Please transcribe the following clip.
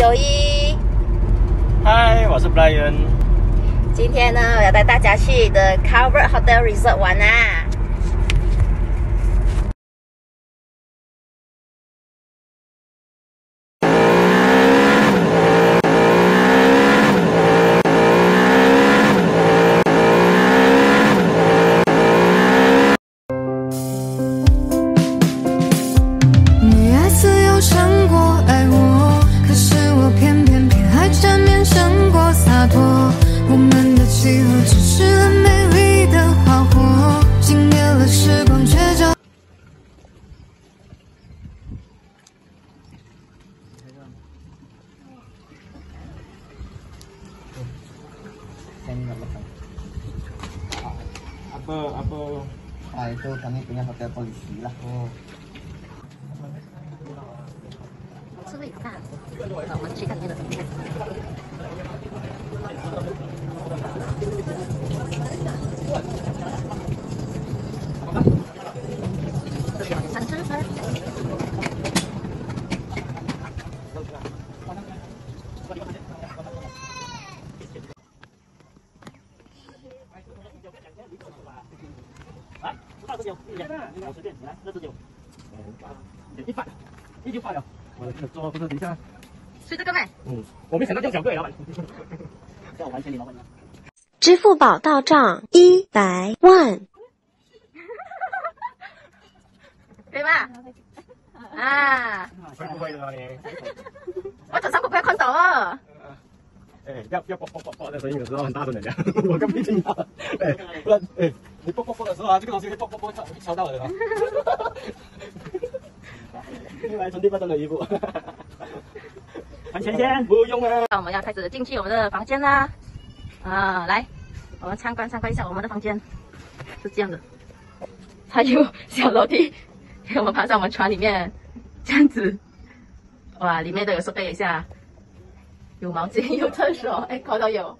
九一。嗨，我是 Brian。今天呢，我要带大家去的 Calvert Hotel Resort 玩啊。Apa apa Ah itu kami punya hotel polisi lah. oh 是会大，好，我们去看里面的。三只分。来，大只酒，一两，我随便，你来，这支酒，一百，一就发了。我的桌不是等一下，所以这个咩？嗯，我没想到这样小贵，老板，叫我完全你老板娘。支付宝到账一百万。对吧？啊，会不会的啊你？我早上不要看到哦。哎，要要啵啵啵啵的声音有时候很大声的讲，我刚没听到。哎，不然哎，你啵啵啵的时候啊，这个东西会啵啵啵敲敲到的啊。用来穿第八层的衣服。还钱钱不用啊。那我们要开始进去我们的房间啦。啊，来，我们参观参观一下我们的房间，是这样的，还有小楼梯，给我们爬上我们床里面，这样子。哇，里面都有设备一下，有毛巾，有厕所，哎，口都有。